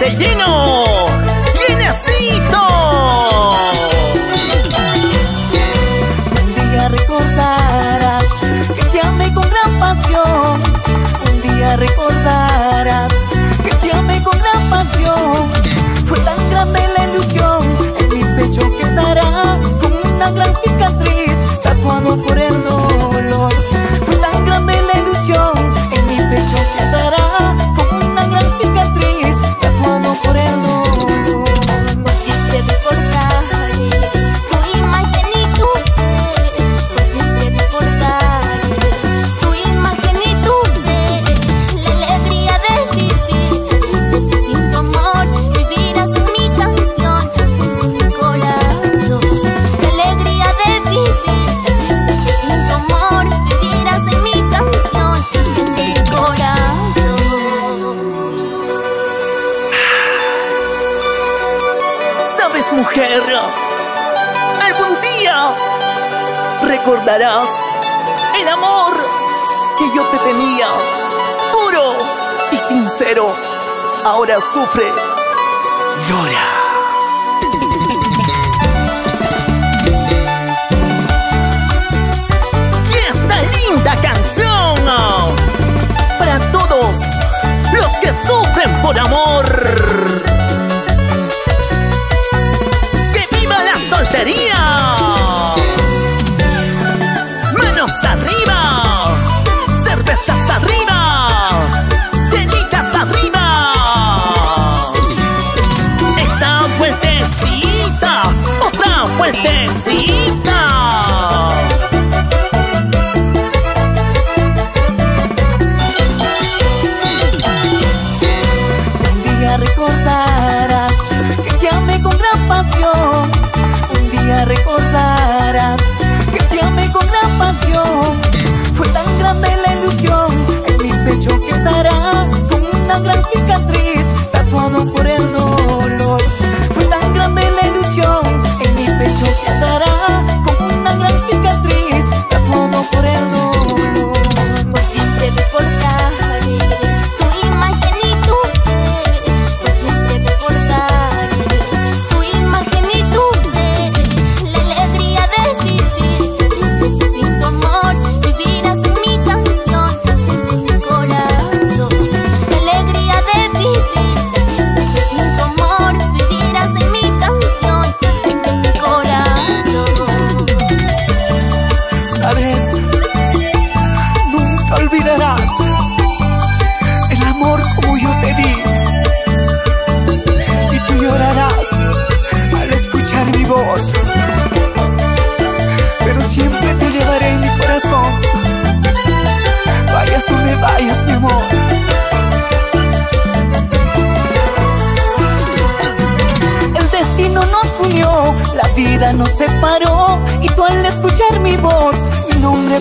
de lleno. ¡Llenecito! Un día recordarás que te amé con gran pasión. Un día recordarás que te amé con gran pasión. Fue tan grande la ilusión, en mi pecho quedará como una gran cicatriz, tatuado por el dolor. ¿Sabes, mujer? Algún día recordarás el amor que yo te tenía, puro y sincero. Ahora sufre, llora. Esta linda canción para todos los que sufren por amor. Como una gran cicatriz, tatuado por amor como yo te di. Y tú llorarás al escuchar mi voz. Pero siempre te llevaré en mi corazón. Vayas donde vayas, mi amor. El destino nos unió, la vida nos separó y tú al escuchar mi voz, mi nombre